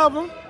Stay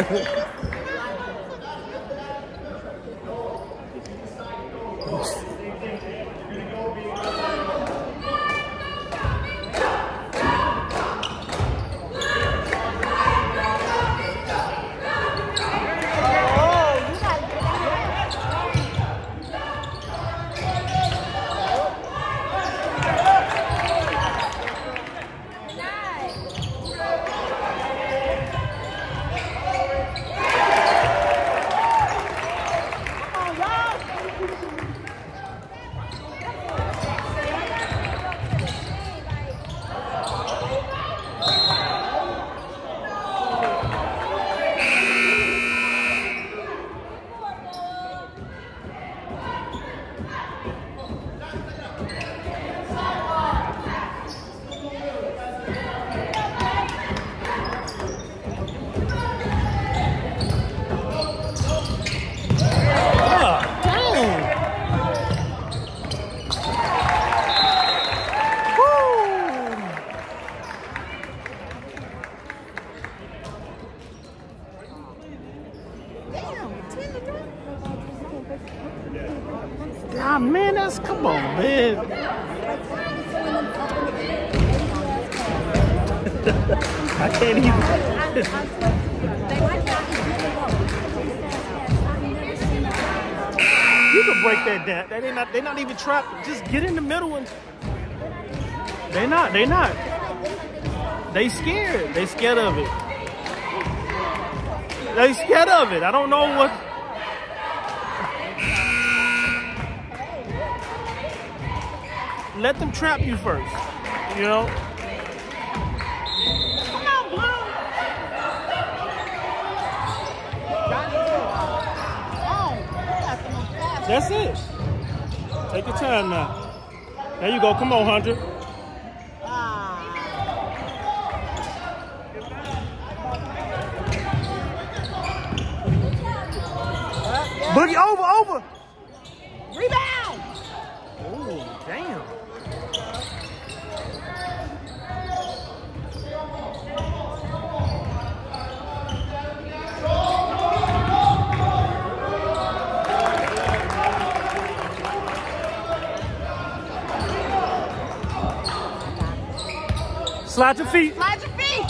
even trapped. Just get in the middle and. They not. They not. They scared. They scared of it. They scared of it. I don't know what. Let them trap you first. You know. Come on, Blue. That's it. Take your time now. There you go. Come on, Hunter. Boogie over, over. Rebound. Oh, damn. Slide your feet. Slide your feet.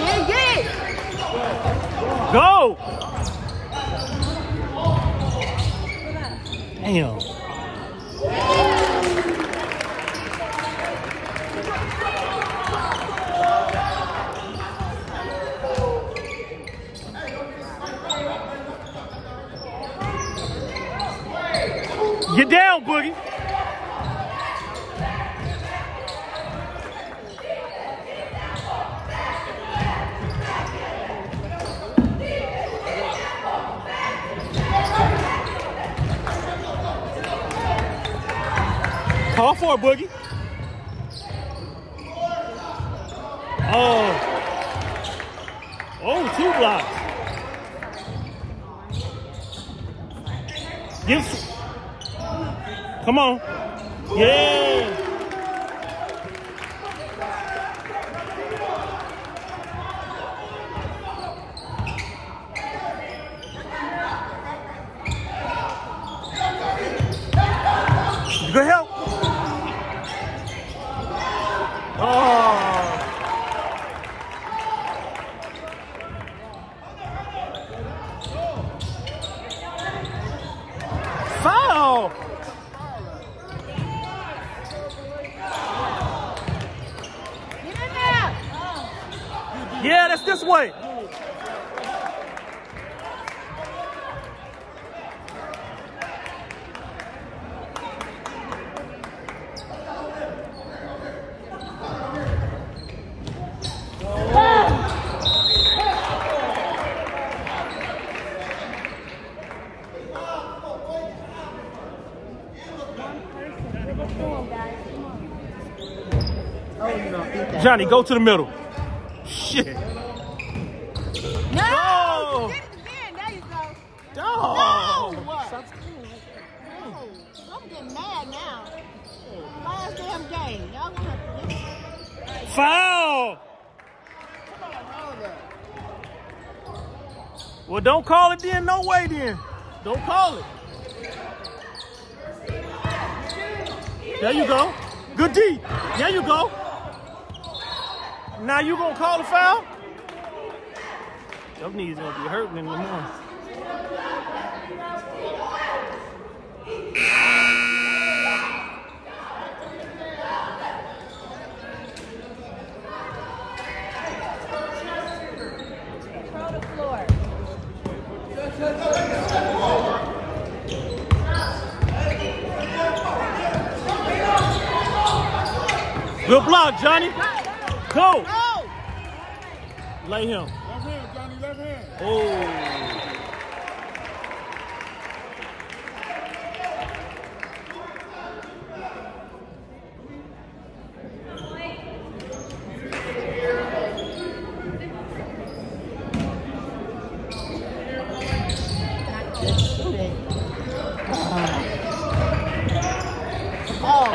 Yeah, yeah. Go. Damn. Get down, Boogie. Call for it, Boogie. Oh. Oh, two blocks. Give. Come on. Yeah. Good help. Oh. Foul. Get in there. Yeah, that's this way. Oh, you don't think that. Johnny, go to the middle. Shit. No! No! You did it again. There you go. No! No. I'm getting mad now. Last damn game. Y'all gonna have to get Foul. Well, don't call it then. No way then. Don't call it. There you go. Good D. There you go. Now you gonna call the foul? Your knees gonna be hurting in the morning. Good block, Johnny. No! Lay him. Left hand, Johnny, left hand. Oh.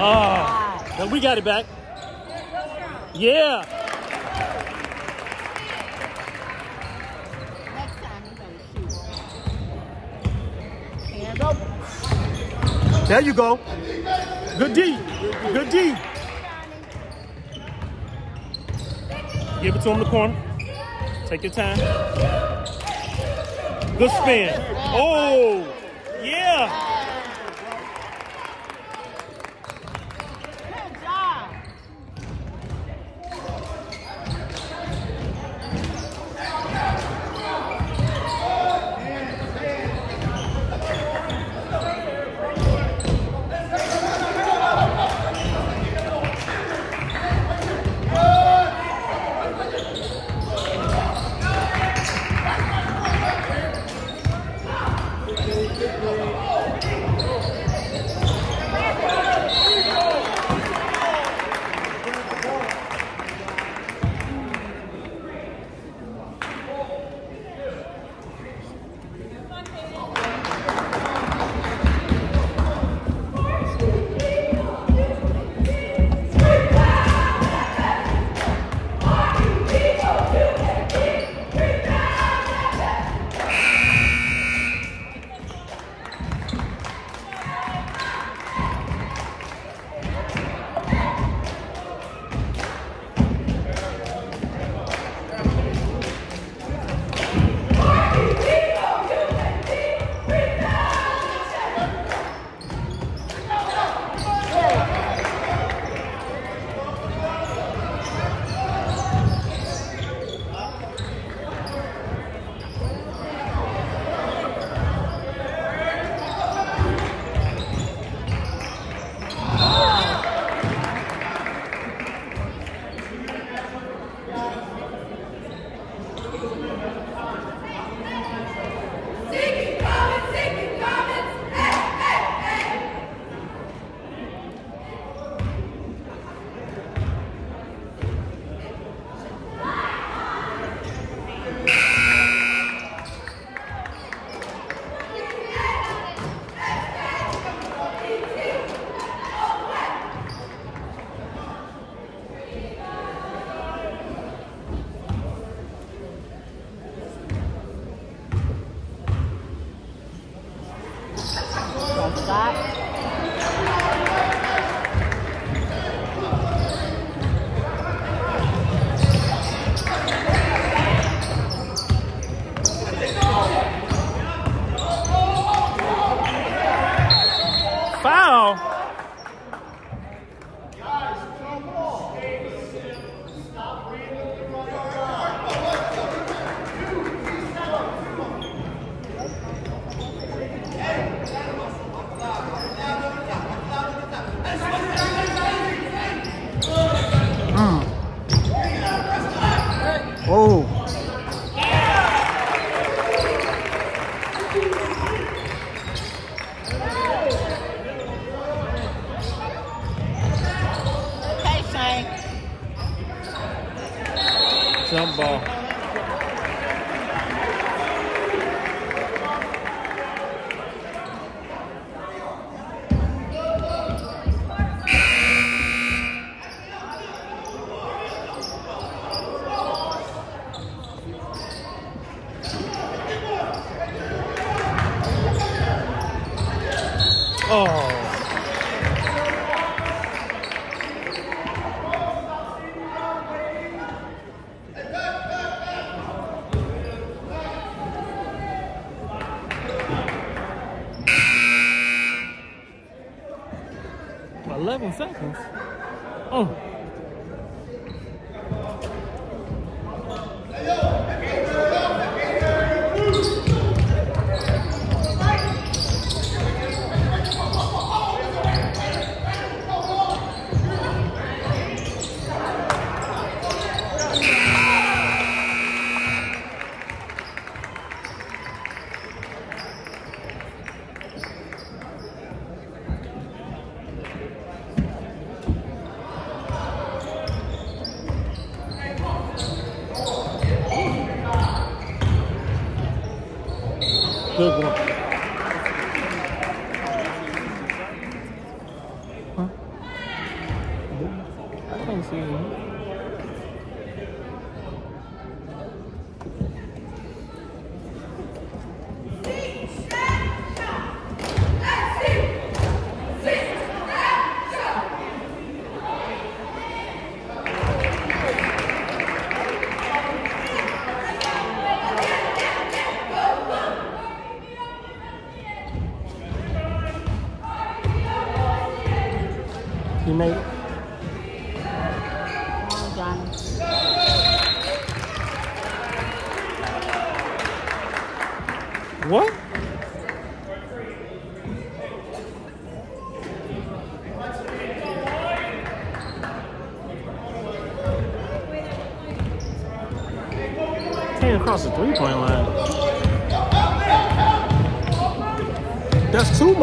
Oh. Then we got it back. Yeah. Next time you better shoot. Hands open. There you go. Good D. Good D. Give it to him in the corner. Take your time. Good spin. Oh,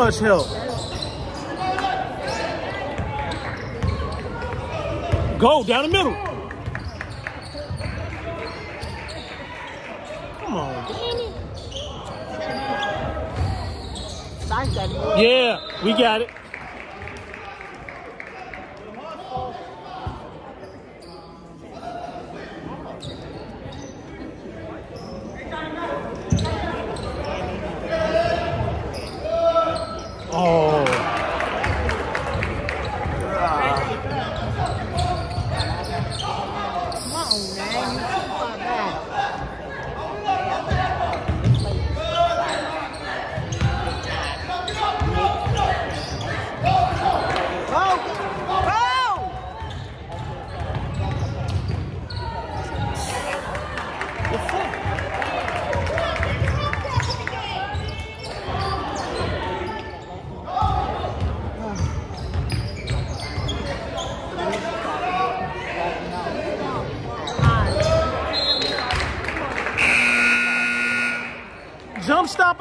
much help. Go down the middle. Come on. Danny. Yeah, we got it.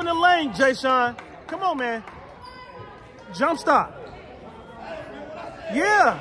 the lane, Jay Sean. Come on, man. Jump stop. Yeah.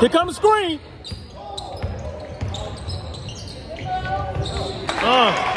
Here comes the screen. Uh.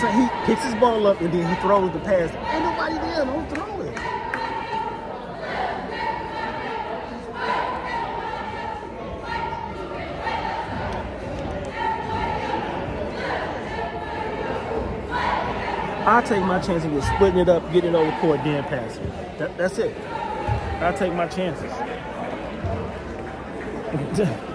He picks his ball up and then he throws the pass. Ain't nobody there. Don't throw it. I'll take my chances just splitting it up, getting it over court, then passing. That, that's it. I'll take my chances.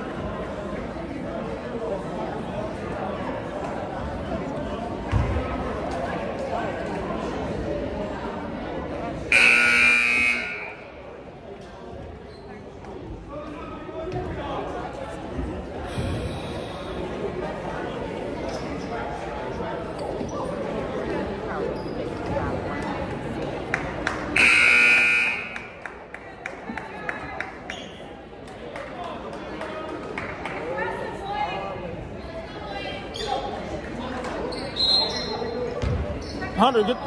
Hunter, get,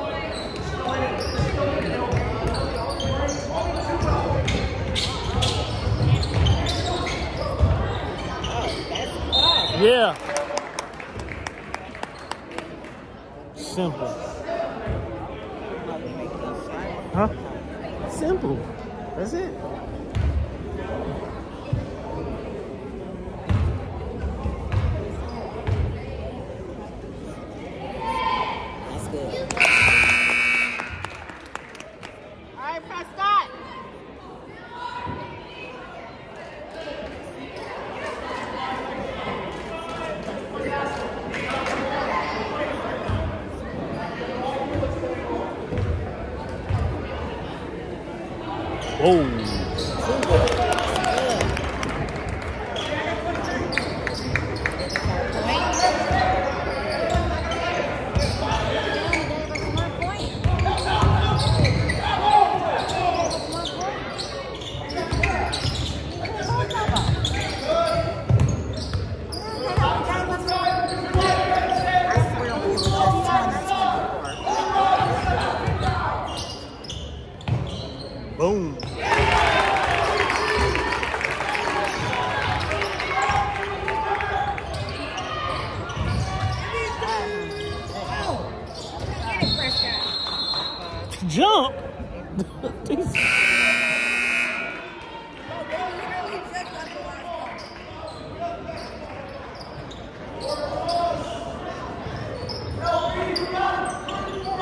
yeah. Simple. Huh? Simple. That's it. That's good. All right, press start. Whoa. Boom.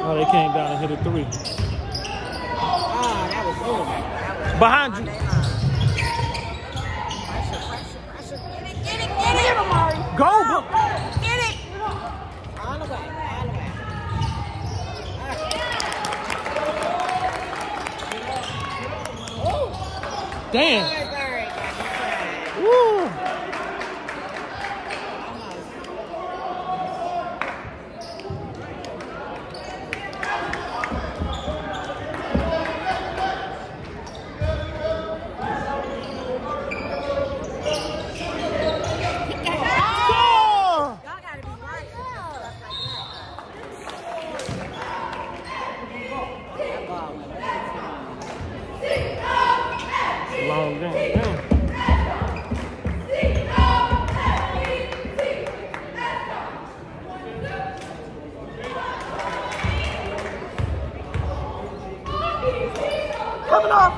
Oh, they came down and hit a three. Oh, that was good. Behind you. Go, Go. Get it. The way. Oh, Damn. sorry, sorry. Got me Woo. crying. Almost. Score! Y'all gotta be watching stuff like that. That ball went right Long game. Damn. Coming off.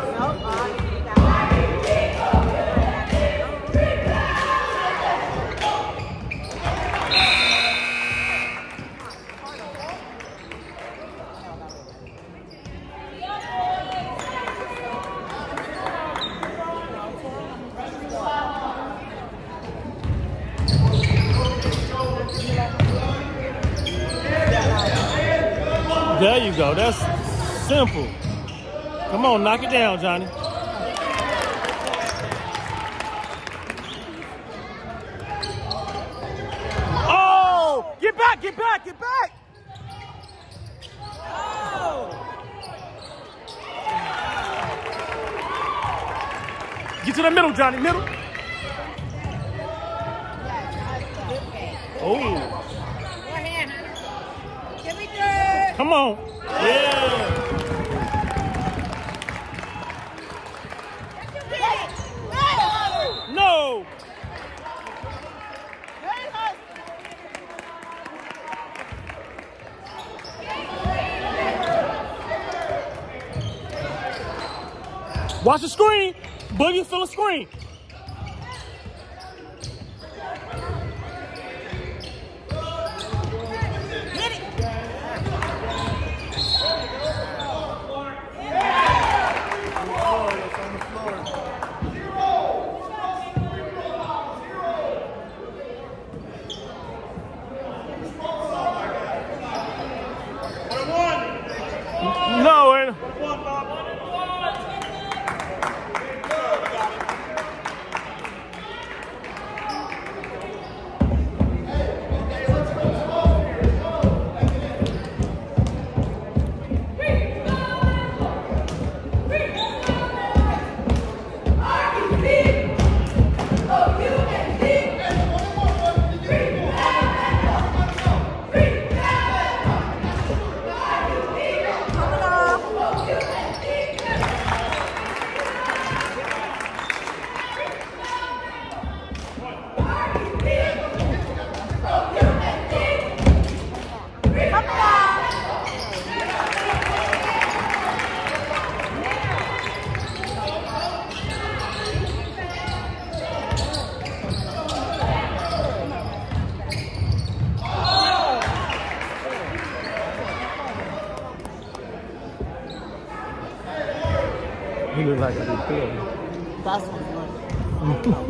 Nope, all you got. There you go. That's simple. Come on, knock it down, Johnny. Oh! Get back, get back, get back! Oh. Get to the middle, Johnny. Middle. Oh, Go ahead, honey. Give me good. come on. Yeah. Watch the screen. Boogie, fill a screen.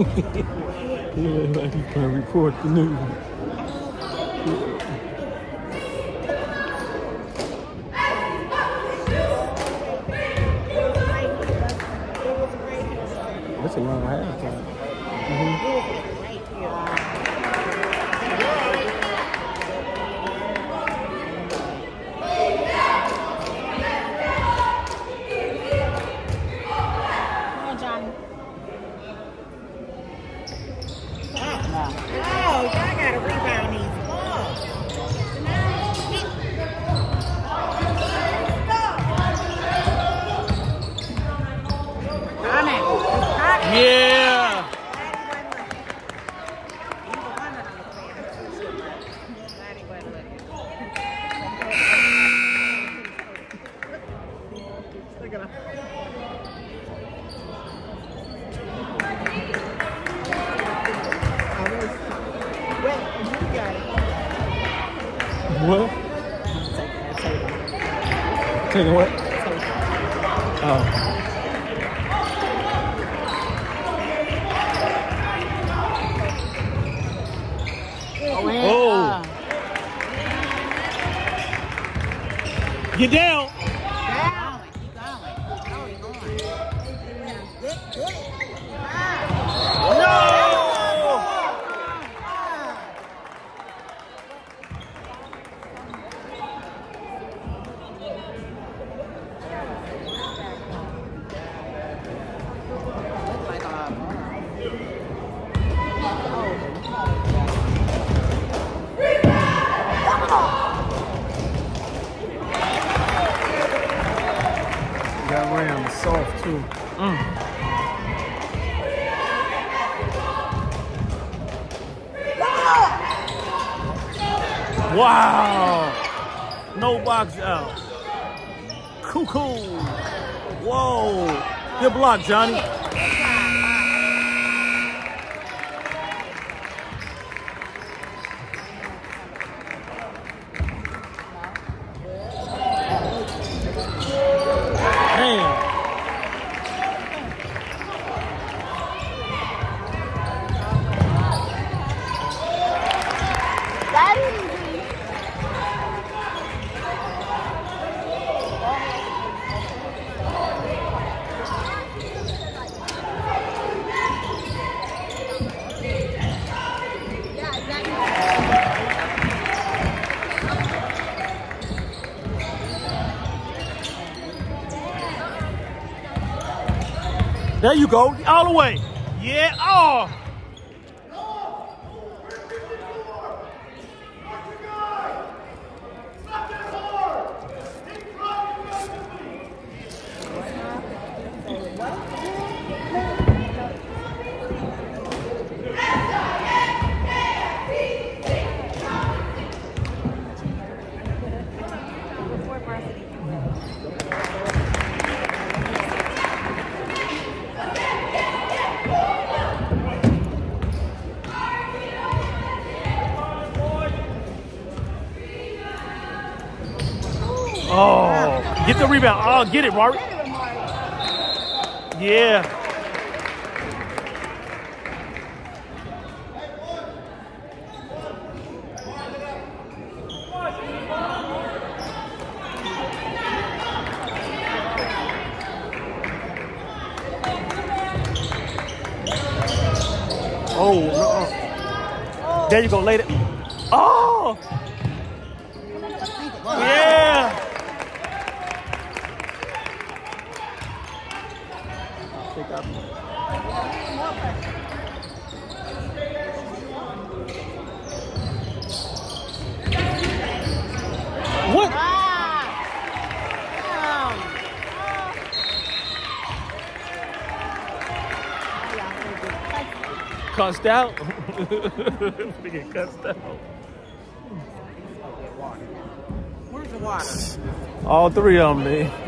Look like he can report the news a long halftime. Come on, Johnny. Oh, y'all gotta rebound these balls. Got it. Got it. Yeah. Glad he wasn't got it. What? Taking what? Oh. Oh. Oh. Get. Down. Johnny. Man. that easy. There you go. All the way. Yeah. Oh. Oh. Get the rebound. Oh, get it, Rory. Yeah. Oh, no. There you go, later. Oh! Yeah! Take out. What? Ah. Down. Cussed out? we get cussed out. Where's the water? All three of them, man.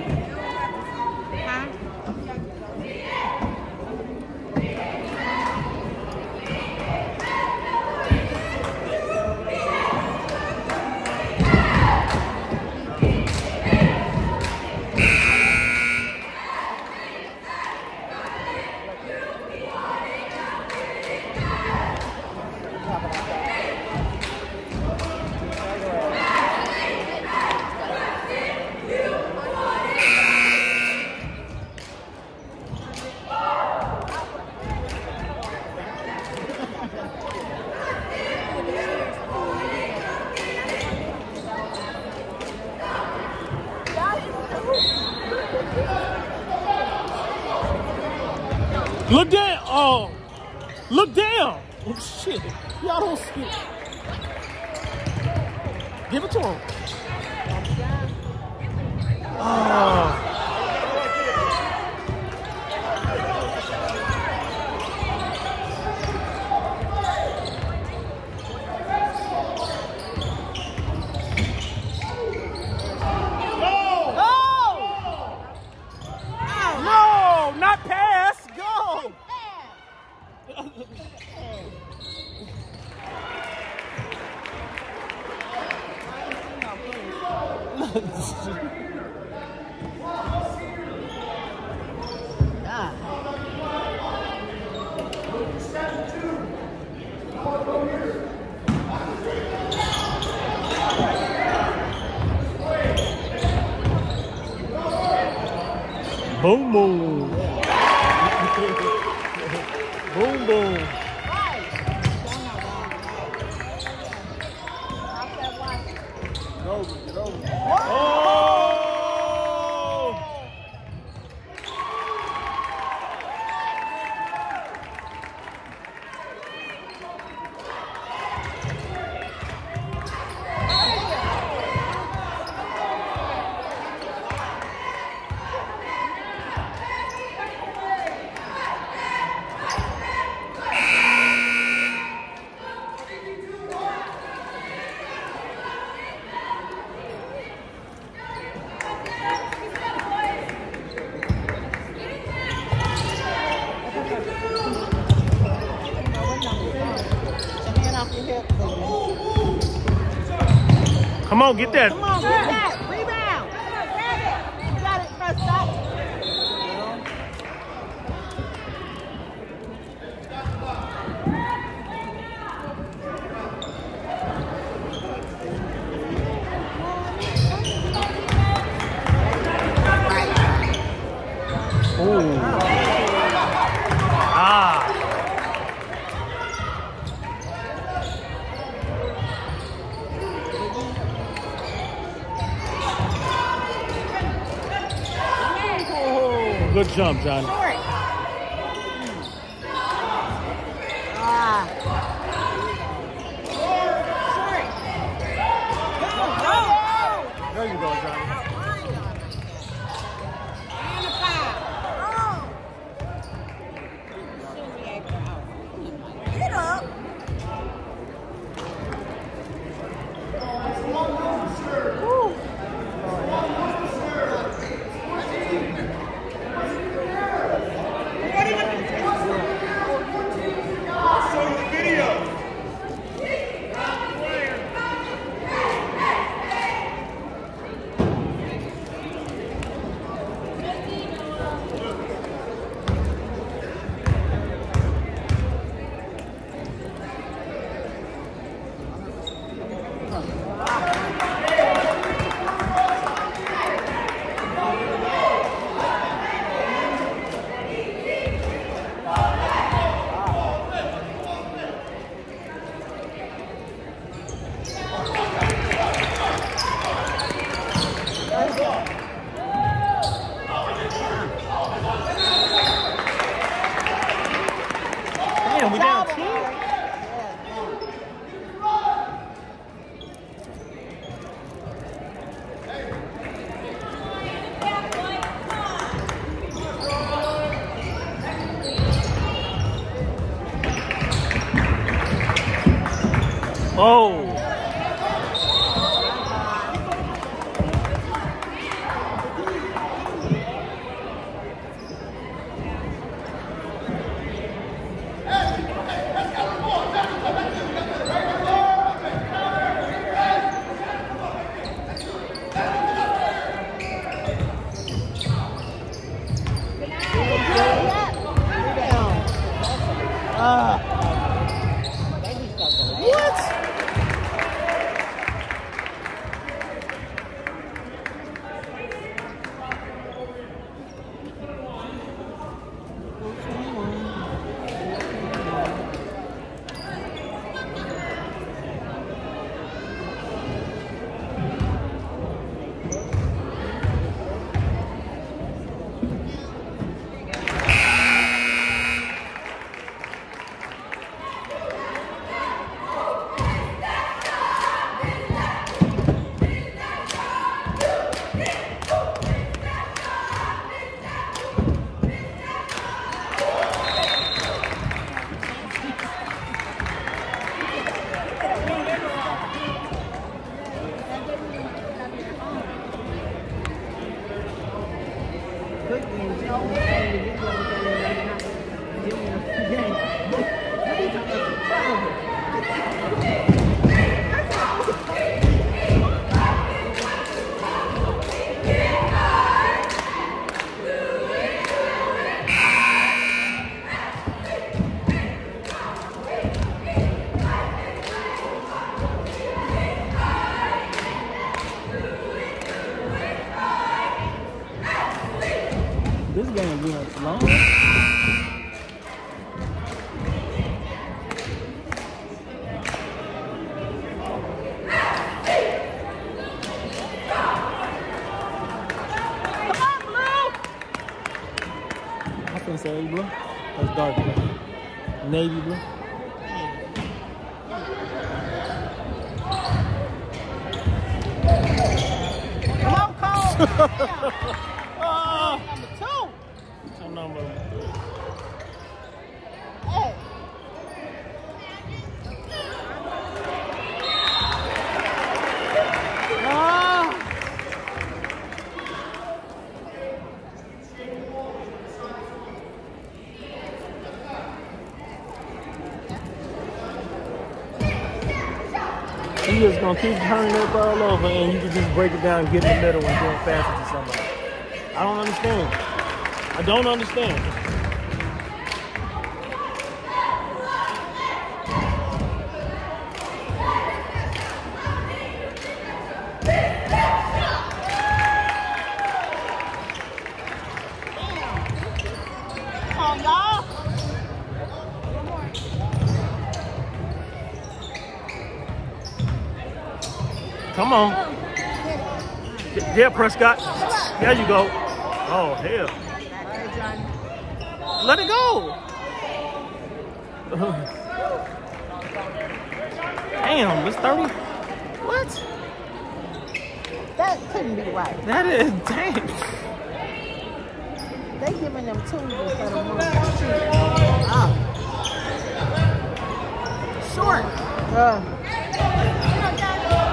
Get that. Rebound. Grab it. You got it, first stop. Ooh. Ah. Jump, John. Just gonna keep turning that ball over and you can just break it down, get in the middle, and pass it to somebody. I don't understand. I don't understand. Come on, y'all. Come on. Yeah, Prescott. There you go. Oh, hell. Let it go. Damn, it's 30. What? That couldn't be right. That is, damn. They giving them two instead of one. Ah. Short. Uh,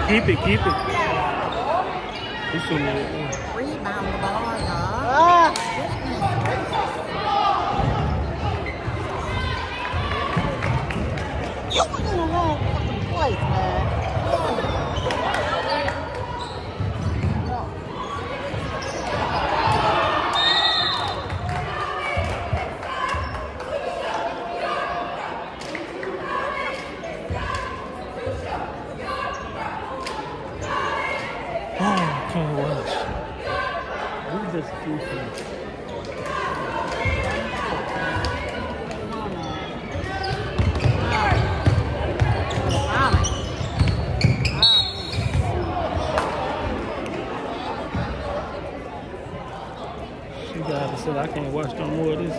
Keep it, keep it. Rebound the ball, y'all. Ah. You was in the wrong fucking place, man. Oh, I can't watch. To say, I can't watch no more of this.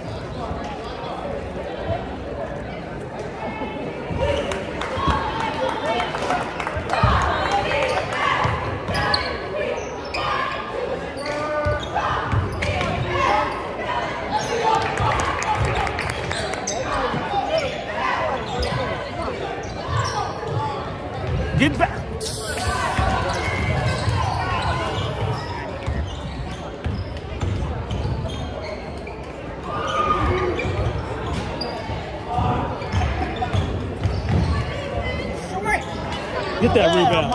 Get back. Get that rebound.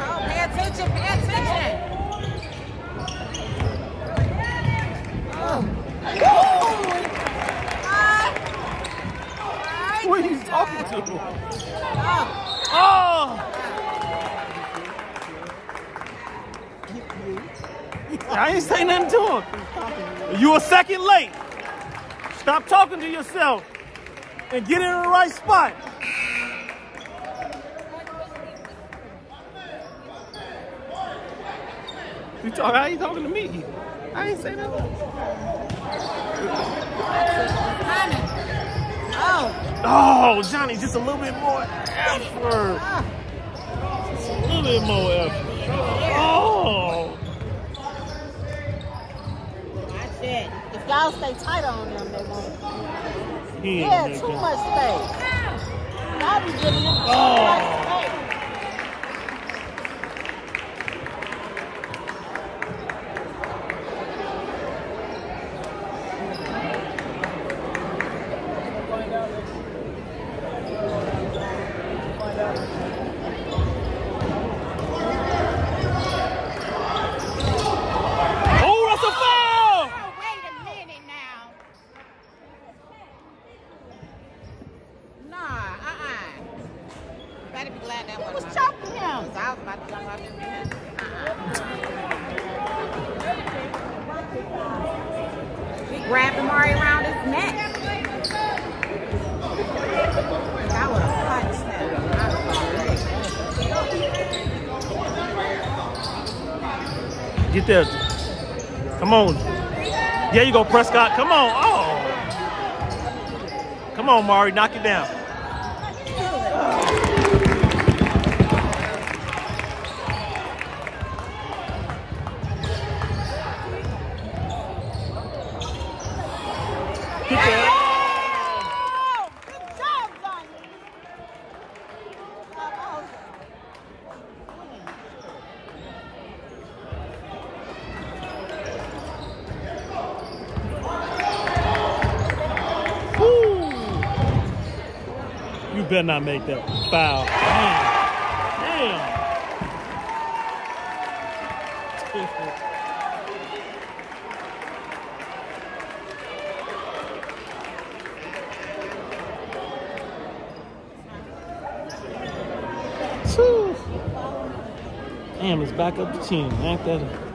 Oh, pay attention, pay attention. Oh. Who are you talking to? Oh, Oh! I ain't say nothing to him. You a second late. Stop talking to yourself and get in the right spot. You talk, how you talking to me? I ain't say nothing. timing. Oh, Oh, Johnny, just a little bit more effort. Just a little bit more effort. Oh. that's it. If y'all stay tight on them, they won't. Yeah, too much space. Y'all be giving them too oh. much space. Oh, you go, Prescott. Come on. Oh. Come on, Mari. Knock it down. Better not make that foul. Damn. Damn. Damn, it's back up to 10. Ain't that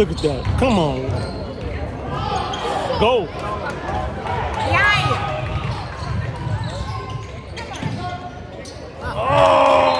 Look at that. Come on. Go. Yeah. Oh.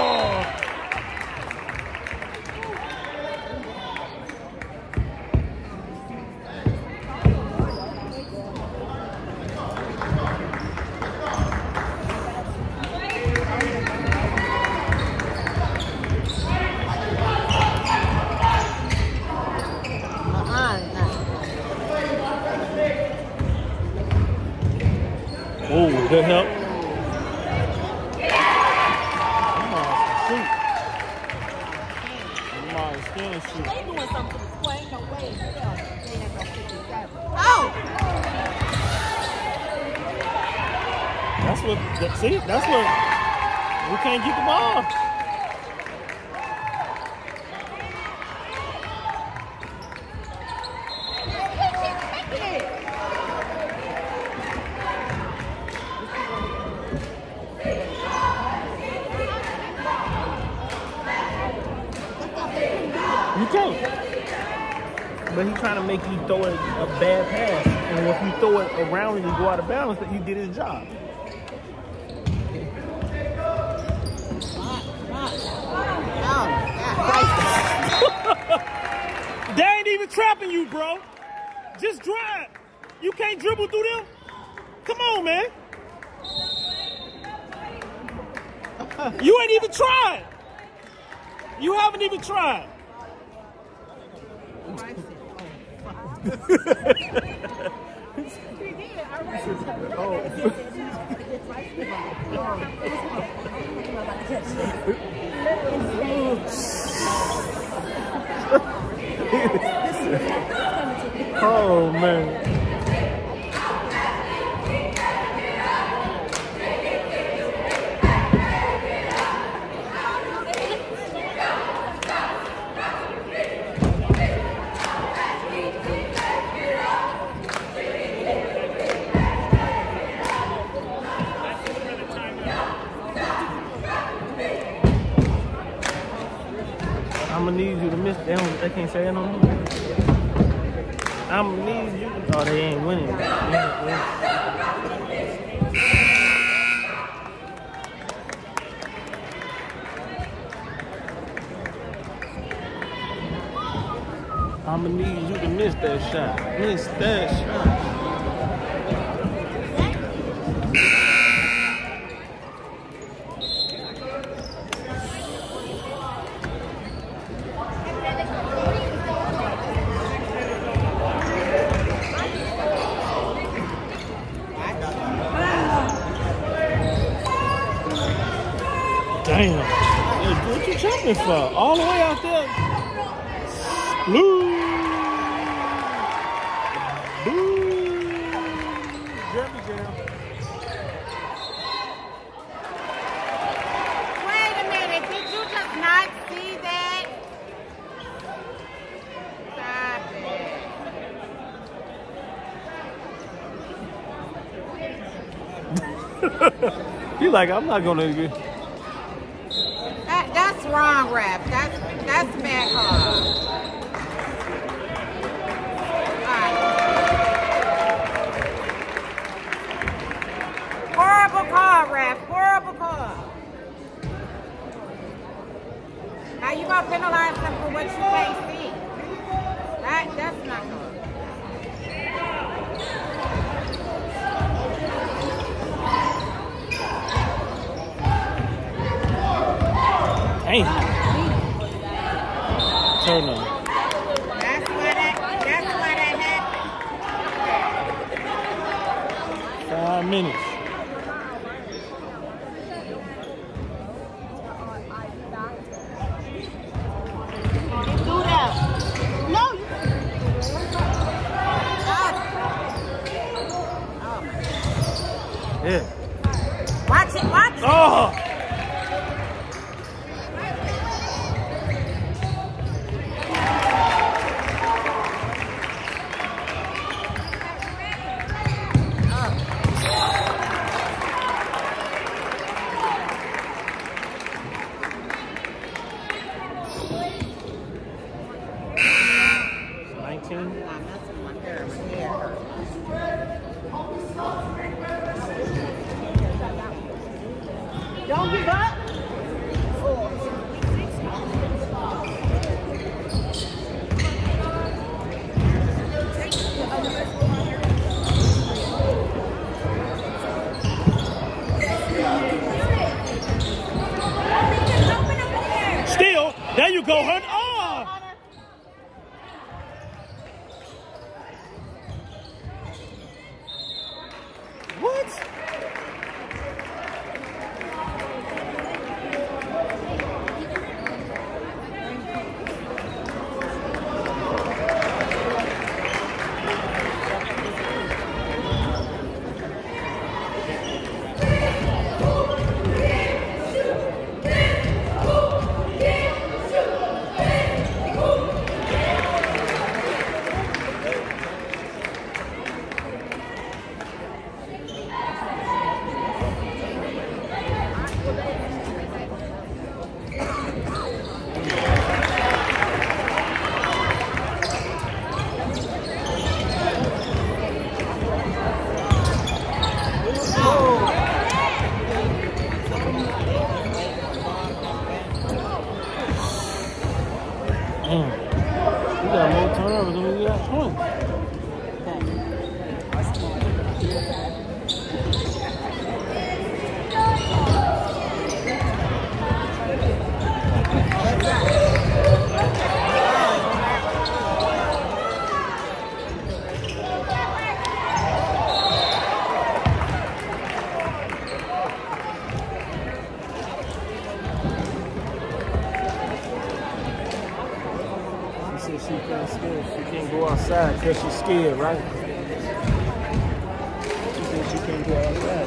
Oh, good help. Come on, shoot. Come on, skin and shoot. They doing something to the square. Ain't no way in hell they ain't no 57. Oh. That's what, that, see, that's what, we can't get the ball. You can't. But he's trying to make you throw a, a bad pass. And if you throw it around and you go out of bounds, that you did his job. They ain't even trapping you, bro. Just drive. You can't dribble through them. Come on, man. You ain't even tried. You haven't even tried. Oh Oh, man. I'm gonna need you to miss. Don't, they can't say it no more. I'm need you. Oh, they ain't winning. They ain't winning. I'm gonna need you to miss that shot. Miss that shot. Damn. Yeah, You for? All the way out there? Blue. Blue. Jeremy Jam. Wait a minute. Did you just not see that? Stop it. You like, I'm not gonna get. That, that's wrong, ref. That's that's bad call. Alright. Horrible call, ref. Horrible call. Now you gonna penalize them for what you can't see. That that's not good. Damn. Turn on. That's why that that's why that happened. Five minutes. Do that. No, you Yeah. Watch it, watch it. Oh! Nineteen. Don't give up. school. She can't go outside because she's scared, right? She thinks she can't go outside.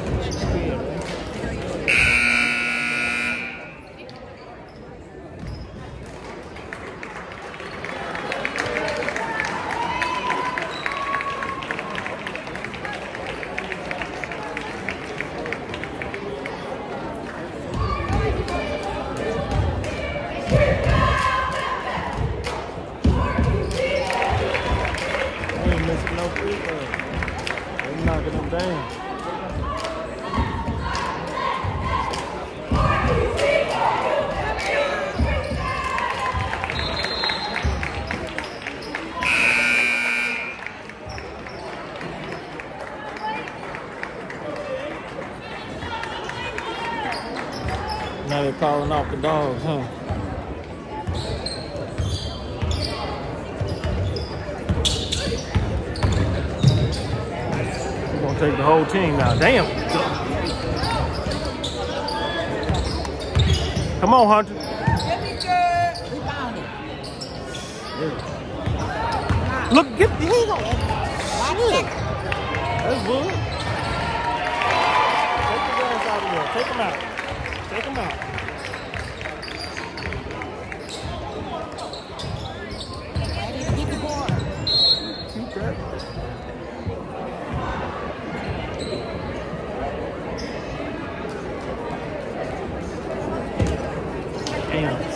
Damn,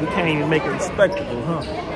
We can't even make it respectable, huh?